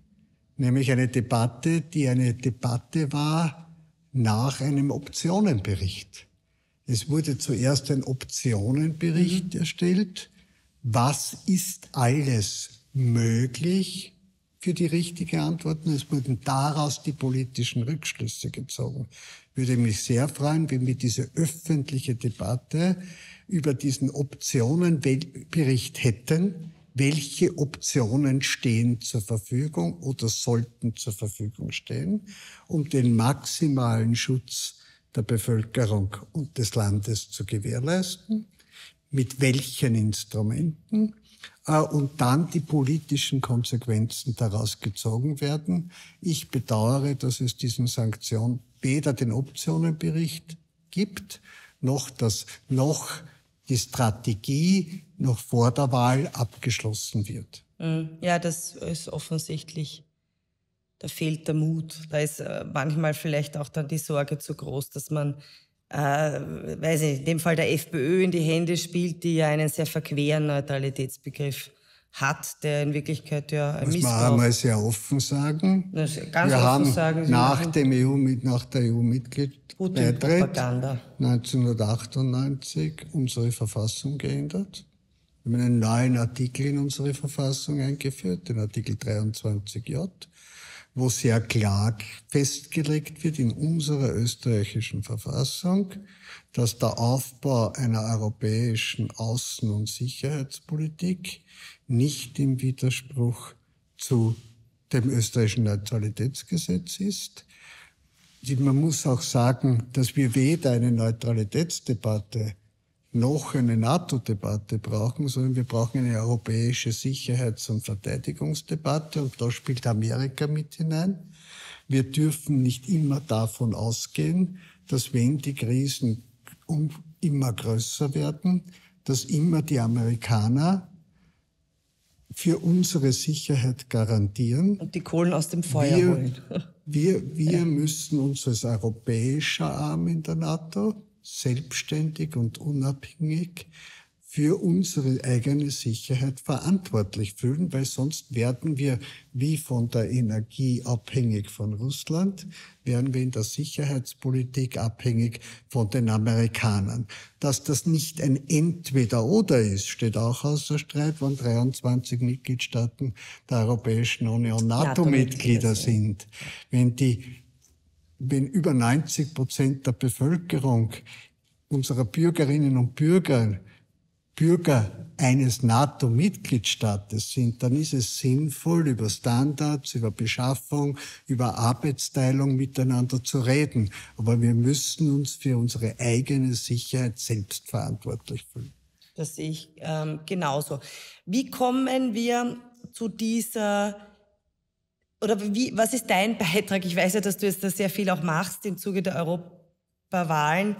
nämlich eine Debatte, die eine Debatte war nach einem Optionenbericht. Es wurde zuerst ein Optionenbericht mhm. erstellt. Was ist alles möglich für die richtige Antwort? Es wurden daraus die politischen Rückschlüsse gezogen. Ich würde mich sehr freuen, wenn wir diese öffentliche Debatte über diesen Optionenbericht hätten, welche Optionen stehen zur Verfügung oder sollten zur Verfügung stehen, um den maximalen Schutz der Bevölkerung und des Landes zu gewährleisten, mit welchen Instrumenten äh, und dann die politischen Konsequenzen daraus gezogen werden. Ich bedauere, dass es diesen Sanktionen weder den Optionenbericht gibt, noch das, noch die Strategie noch vor der Wahl abgeschlossen wird. Ja, das ist offensichtlich, da fehlt der Mut. Da ist äh, manchmal vielleicht auch dann die Sorge zu groß, dass man, äh, weiß ich, in dem Fall der FPÖ in die Hände spielt, die ja einen sehr verqueren Neutralitätsbegriff hat, der in Wirklichkeit ja ein Muss man einmal sehr offen sagen. ganz Wir offen haben sagen, nach, dem EU, nach der EU-Mitgliedsbeitritt 1998 unsere Verfassung geändert. Wir haben einen neuen Artikel in unsere Verfassung eingeführt, den Artikel 23j, wo sehr klar festgelegt wird in unserer österreichischen Verfassung, dass der Aufbau einer europäischen Außen- und Sicherheitspolitik nicht im Widerspruch zu dem österreichischen Neutralitätsgesetz ist. Man muss auch sagen, dass wir weder eine Neutralitätsdebatte noch eine NATO-Debatte brauchen, sondern wir brauchen eine europäische Sicherheits- und Verteidigungsdebatte und da spielt Amerika mit hinein. Wir dürfen nicht immer davon ausgehen, dass wenn die Krisen immer größer werden, dass immer die Amerikaner für unsere Sicherheit garantieren. Und die Kohlen aus dem Feuer wir, holen. Wir, wir ja. müssen uns als europäischer Arm in der NATO selbstständig und unabhängig für unsere eigene Sicherheit verantwortlich fühlen, weil sonst werden wir wie von der Energie abhängig von Russland, werden wir in der Sicherheitspolitik abhängig von den Amerikanern. Dass das nicht ein Entweder-Oder ist, steht auch außer Streit, wenn 23 Mitgliedstaaten der Europäischen Union NATO-Mitglieder sind. Wenn die wenn über 90 Prozent der Bevölkerung unserer Bürgerinnen und Bürger Bürger eines NATO-Mitgliedstaates sind, dann ist es sinnvoll, über Standards, über Beschaffung, über Arbeitsteilung miteinander zu reden. Aber wir müssen uns für unsere eigene Sicherheit selbst verantwortlich fühlen. Das sehe ich ähm, genauso. Wie kommen wir zu dieser oder wie, was ist dein Beitrag? Ich weiß ja, dass du jetzt da sehr viel auch machst im Zuge der Europawahlen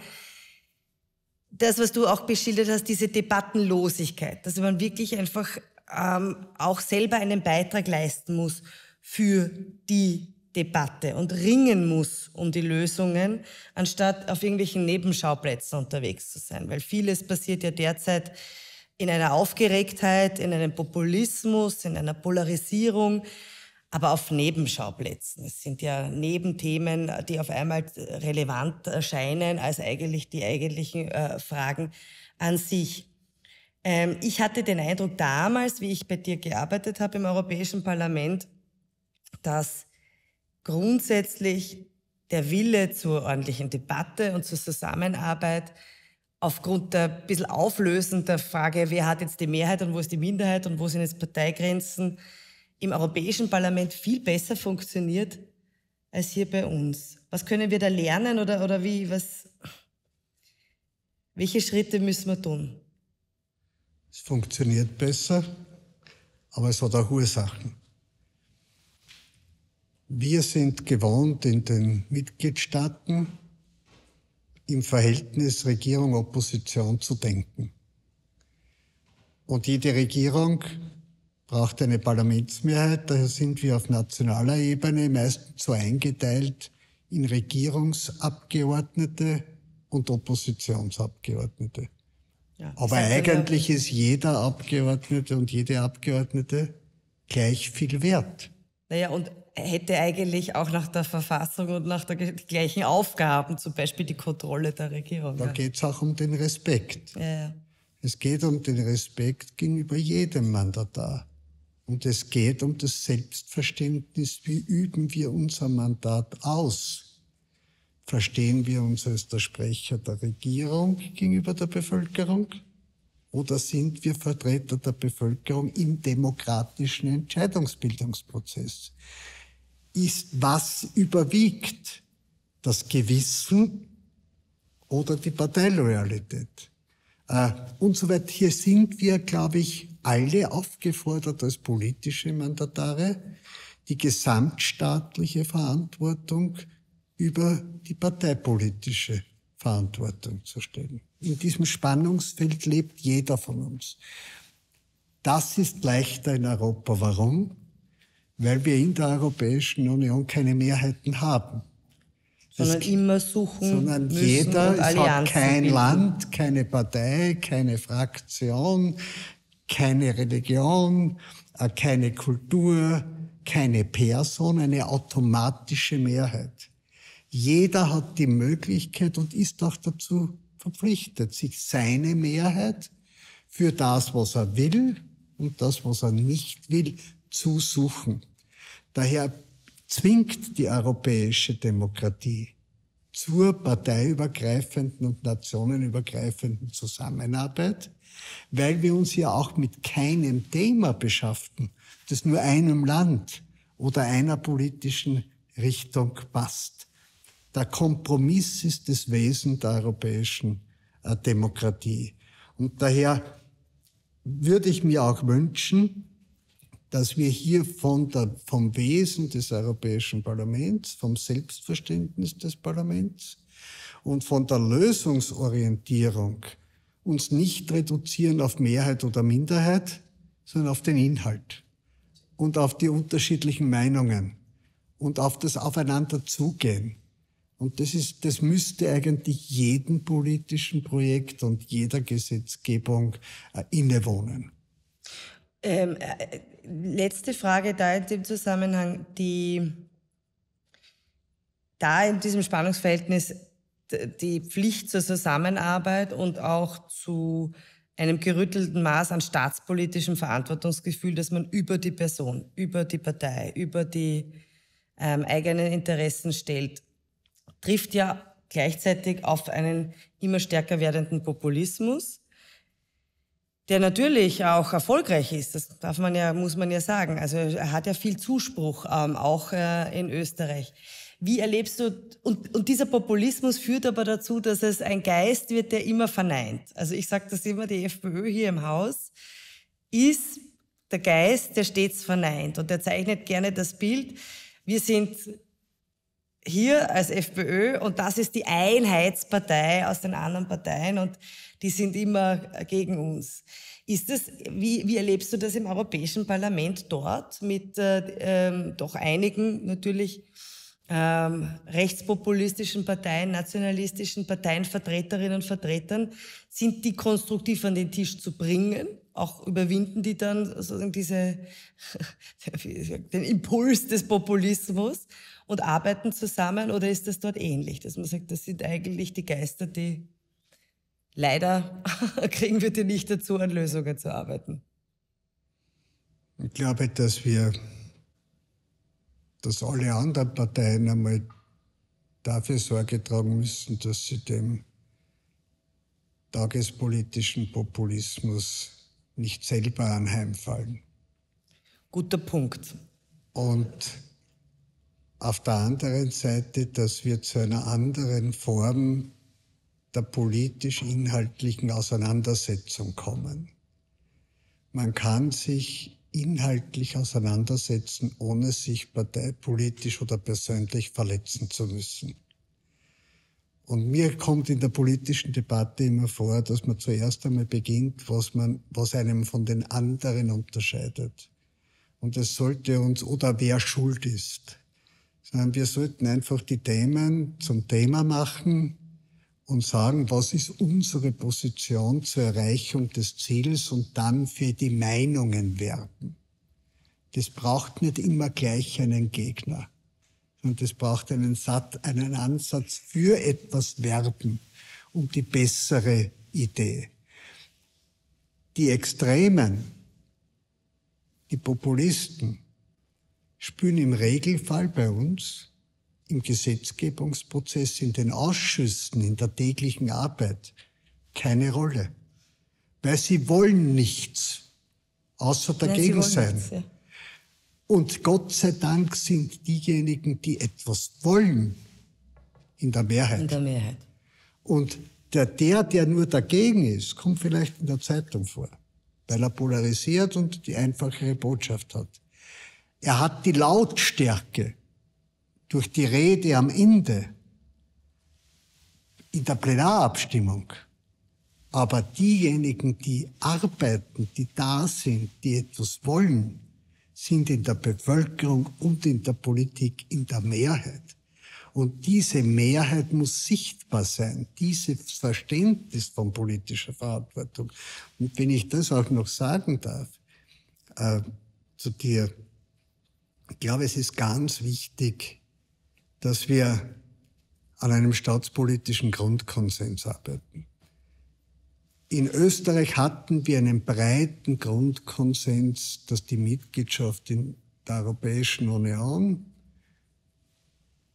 das, was du auch beschildert hast, diese Debattenlosigkeit, dass man wirklich einfach ähm, auch selber einen Beitrag leisten muss für die Debatte und ringen muss um die Lösungen, anstatt auf irgendwelchen Nebenschauplätzen unterwegs zu sein. Weil vieles passiert ja derzeit in einer Aufgeregtheit, in einem Populismus, in einer Polarisierung, aber auf Nebenschauplätzen. Es sind ja Nebenthemen, die auf einmal relevant erscheinen als eigentlich die eigentlichen äh, Fragen an sich. Ähm, ich hatte den Eindruck damals, wie ich bei dir gearbeitet habe im Europäischen Parlament, dass grundsätzlich der Wille zur ordentlichen Debatte und zur Zusammenarbeit aufgrund der bisschen auflösenden Frage, wer hat jetzt die Mehrheit und wo ist die Minderheit und wo sind jetzt Parteigrenzen, im Europäischen Parlament viel besser funktioniert als hier bei uns. Was können wir da lernen oder, oder wie, was, welche Schritte müssen wir tun? Es funktioniert besser, aber es hat auch Ursachen. Wir sind gewohnt, in den Mitgliedstaaten im Verhältnis Regierung-Opposition zu denken. Und jede Regierung braucht eine Parlamentsmehrheit. Daher sind wir auf nationaler Ebene meistens so eingeteilt in Regierungsabgeordnete und Oppositionsabgeordnete. Ja, Aber eigentlich ist jeder Abgeordnete und jede Abgeordnete gleich viel wert. Naja, und hätte eigentlich auch nach der Verfassung und nach der gleichen Aufgaben, zum Beispiel die Kontrolle der Regierung. Da ja. geht es auch um den Respekt. Ja, ja. Es geht um den Respekt gegenüber jedem Mandatar. Und es geht um das Selbstverständnis, wie üben wir unser Mandat aus? Verstehen wir uns als der Sprecher der Regierung gegenüber der Bevölkerung? Oder sind wir Vertreter der Bevölkerung im demokratischen Entscheidungsbildungsprozess? Ist was überwiegt? Das Gewissen oder die Parteiloyalität? Äh, und so weiter. Hier sind wir, glaube ich, alle aufgefordert als politische Mandatare, die gesamtstaatliche Verantwortung über die parteipolitische Verantwortung zu stellen. In diesem Spannungsfeld lebt jeder von uns. Das ist leichter in Europa. Warum? Weil wir in der Europäischen Union keine Mehrheiten haben. Sondern es, immer suchen. Sondern jeder, es hat kein bilden. Land, keine Partei, keine Fraktion, keine Religion, äh, keine Kultur, keine Person, eine automatische Mehrheit. Jeder hat die Möglichkeit und ist auch dazu verpflichtet, sich seine Mehrheit für das, was er will und das, was er nicht will, zu suchen. Daher zwingt die europäische Demokratie zur parteiübergreifenden und nationenübergreifenden Zusammenarbeit, weil wir uns ja auch mit keinem Thema beschaffen, das nur einem Land oder einer politischen Richtung passt. Der Kompromiss ist das Wesen der europäischen äh, Demokratie. Und daher würde ich mir auch wünschen, dass wir hier von der, vom Wesen des Europäischen Parlaments, vom Selbstverständnis des Parlaments und von der Lösungsorientierung uns nicht reduzieren auf Mehrheit oder Minderheit, sondern auf den Inhalt und auf die unterschiedlichen Meinungen und auf das Aufeinanderzugehen. Und das ist, das müsste eigentlich jedem politischen Projekt und jeder Gesetzgebung äh, innewohnen. Ähm, äh, letzte Frage da in dem Zusammenhang, die da in diesem Spannungsverhältnis die Pflicht zur Zusammenarbeit und auch zu einem gerüttelten Maß an staatspolitischem Verantwortungsgefühl, dass man über die Person, über die Partei, über die ähm, eigenen Interessen stellt, trifft ja gleichzeitig auf einen immer stärker werdenden Populismus. der natürlich auch erfolgreich ist. Das darf man ja, muss man ja sagen. Also er hat ja viel Zuspruch, ähm, auch äh, in Österreich. Wie erlebst du, und, und dieser Populismus führt aber dazu, dass es ein Geist wird, der immer verneint. Also ich sage das immer, die FPÖ hier im Haus ist der Geist, der stets verneint. Und der zeichnet gerne das Bild, wir sind hier als FPÖ und das ist die Einheitspartei aus den anderen Parteien und die sind immer gegen uns. Ist das, wie, wie erlebst du das im Europäischen Parlament dort mit äh, ähm, doch einigen natürlich ähm, rechtspopulistischen Parteien, nationalistischen Parteien, Vertreterinnen und Vertretern? Sind die konstruktiv an den Tisch zu bringen? Auch überwinden die dann sozusagen diese, den Impuls des Populismus und arbeiten zusammen? Oder ist das dort ähnlich, dass man sagt, das sind eigentlich die Geister, die leider kriegen wir die nicht dazu, an Lösungen zu arbeiten? Ich glaube, dass wir, dass alle anderen Parteien einmal dafür Sorge tragen müssen, dass sie dem tagespolitischen Populismus nicht selber anheimfallen. Guter Punkt. Und auf der anderen Seite, dass wir zu einer anderen Form der politisch-inhaltlichen Auseinandersetzung kommen. Man kann sich inhaltlich auseinandersetzen, ohne sich parteipolitisch oder persönlich verletzen zu müssen. Und mir kommt in der politischen Debatte immer vor, dass man zuerst einmal beginnt, was man, was einem von den anderen unterscheidet. Und es sollte uns, oder wer schuld ist. Sondern wir sollten einfach die Themen zum Thema machen und sagen, was ist unsere Position zur Erreichung des Ziels und dann für die Meinungen werben. Das braucht nicht immer gleich einen Gegner. Und es braucht einen, Satz, einen Ansatz für etwas werben, um die bessere Idee. Die Extremen, die Populisten, spielen im Regelfall bei uns im Gesetzgebungsprozess, in den Ausschüssen, in der täglichen Arbeit keine Rolle. Weil sie wollen nichts, außer dagegen ja, sein. Nichts, ja. Und Gott sei Dank sind diejenigen, die etwas wollen, in der Mehrheit. In der Mehrheit. Und der, der, der nur dagegen ist, kommt vielleicht in der Zeitung vor, weil er polarisiert und die einfachere Botschaft hat. Er hat die Lautstärke durch die Rede am Ende in der Plenarabstimmung. Aber diejenigen, die arbeiten, die da sind, die etwas wollen, sind in der Bevölkerung und in der Politik in der Mehrheit. Und diese Mehrheit muss sichtbar sein, dieses Verständnis von politischer Verantwortung. Und wenn ich das auch noch sagen darf, äh, zu dir, ich glaube, es ist ganz wichtig, dass wir an einem staatspolitischen Grundkonsens arbeiten. In Österreich hatten wir einen breiten Grundkonsens, dass die Mitgliedschaft in der Europäischen Union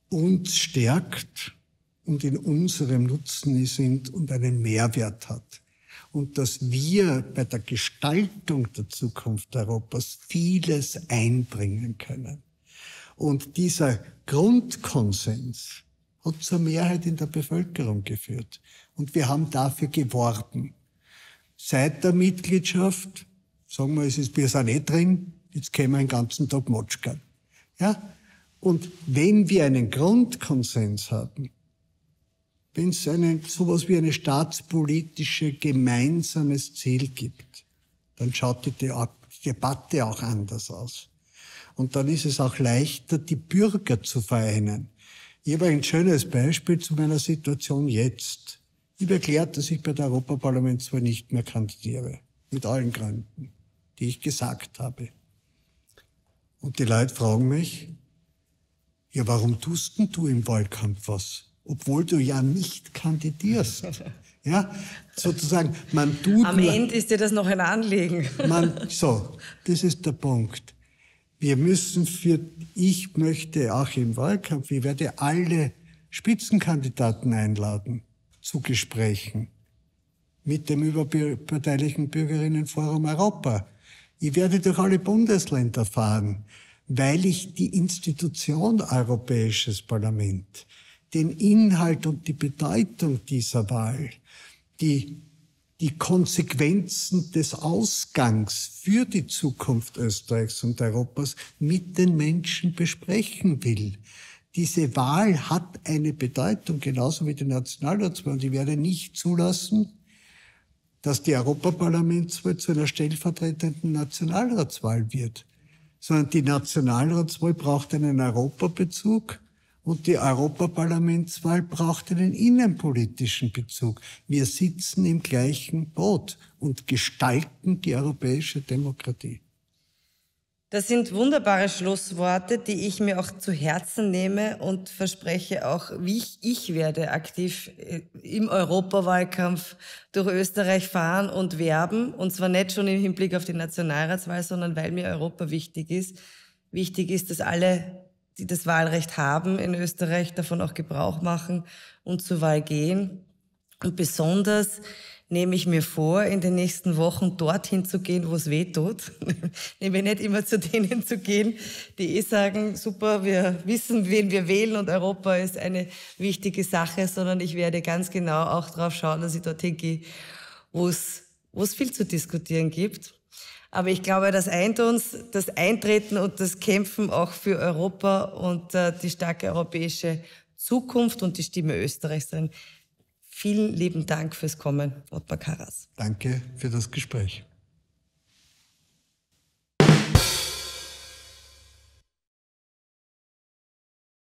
uns stärkt und in unserem Nutzen sind und einen Mehrwert hat. Und dass wir bei der Gestaltung der Zukunft Europas vieles einbringen können. Und dieser Grundkonsens hat zur Mehrheit in der Bevölkerung geführt. Und wir haben dafür geworben seit der Mitgliedschaft, sagen wir, es ist, wir sind eh drin, jetzt können wir den ganzen Tag motschkern. Ja? Und wenn wir einen Grundkonsens haben, wenn es einen, sowas wie eine staatspolitische gemeinsames Ziel gibt, dann schaut die Debatte auch anders aus. Und dann ist es auch leichter, die Bürger zu vereinen. Ich habe ein schönes Beispiel zu meiner Situation jetzt. Ich habe erklärt, dass ich bei der Europaparlamentswahl nicht mehr kandidiere. Mit allen Gründen, die ich gesagt habe. Und die Leute fragen mich, ja, warum tust denn du im Wahlkampf was? Obwohl du ja nicht kandidierst. Ja, sozusagen, man tut. Am Ende ist dir das noch ein Anliegen. Man, so, das ist der Punkt. Wir müssen für, ich möchte auch im Wahlkampf, ich werde alle Spitzenkandidaten einladen zu Gesprächen. mit dem überparteilichen Bürgerinnenforum Europa. Ich werde durch alle Bundesländer fahren, weil ich die Institution Europäisches Parlament, den Inhalt und die Bedeutung dieser Wahl, die, die Konsequenzen des Ausgangs für die Zukunft Österreichs und Europas mit den Menschen besprechen will. Diese Wahl hat eine Bedeutung, genauso wie die Nationalratswahl. Und ich werde nicht zulassen, dass die Europaparlamentswahl zu einer stellvertretenden Nationalratswahl wird, sondern die Nationalratswahl braucht einen Europabezug und die Europaparlamentswahl braucht einen innenpolitischen Bezug. Wir sitzen im gleichen Boot und gestalten die europäische Demokratie. Das sind wunderbare Schlussworte, die ich mir auch zu Herzen nehme und verspreche auch, wie ich, ich werde aktiv äh, im Europawahlkampf durch Österreich fahren und werben. Und zwar nicht schon im Hinblick auf die Nationalratswahl, sondern weil mir Europa wichtig ist. Wichtig ist, dass alle, die das Wahlrecht haben in Österreich, davon auch Gebrauch machen und zur Wahl gehen. Und besonders nehme ich mir vor, in den nächsten Wochen dorthin zu gehen, wo es weh tut. Nämlich nicht immer zu denen zu gehen, die eh sagen, super, wir wissen, wen wir wählen und Europa ist eine wichtige Sache, sondern ich werde ganz genau auch darauf schauen, dass ich dorthin gehe, wo es, wo es viel zu diskutieren gibt. Aber ich glaube, das eint uns, das Eintreten und das Kämpfen auch für Europa und äh, die starke europäische Zukunft und die Stimme Österreichs. Vielen lieben Dank fürs Kommen, Ottmar Karas. Danke für das Gespräch.